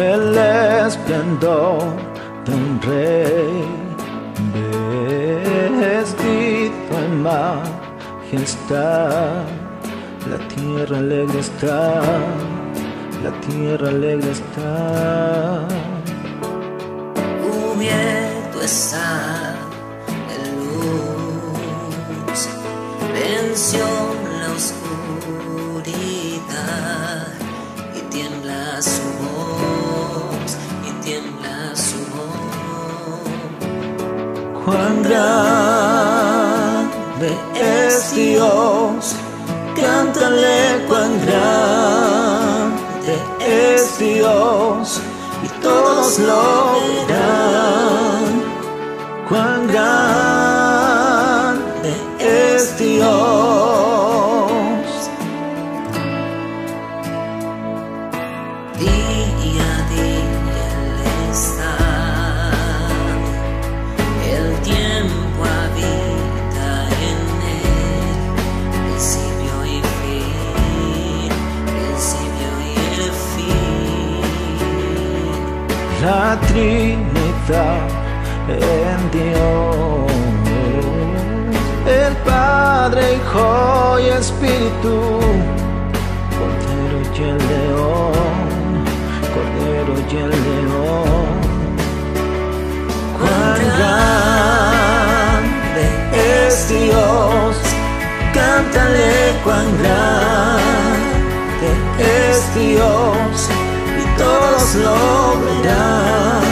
esplendor de un rey, vestido en majestad. La tierra alegre está, la tierra alegre está. Cubierto está de luz, venció la oscuridad y tiembla su Cuán grande es Dios, cántale cuán grande es Dios y todos lo verán. La Trinidad en Dios, el Padre, Hijo y Espíritu, Cordero y el León, Cordero y el León. Cuán grande es Dios, cántale cuán grande es Dios todos lo verán.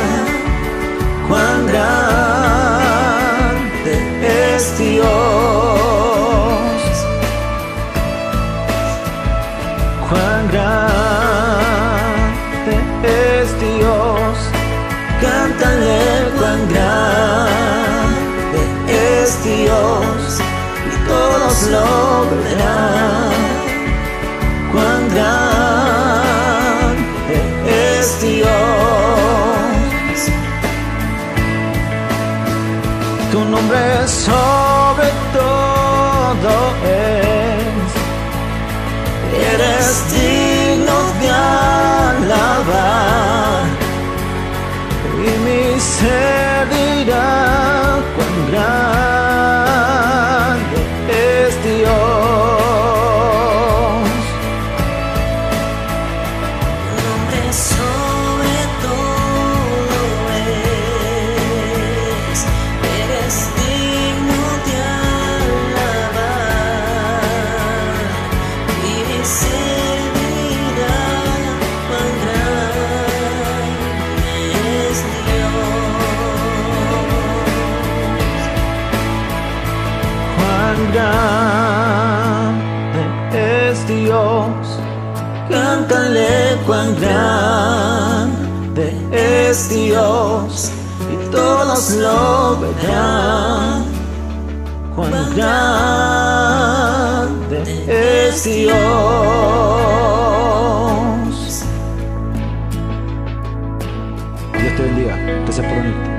Cuán grande es Dios. Cuán grande es Dios. Cántale cuán grande es Dios y todos lo verán. Nombre sobre todo es. Eres grande es Dios. Cántale cuán grande es Dios y todos lo verán. Cuán grande es Dios. Dios te bendiga. Gracias por unirte.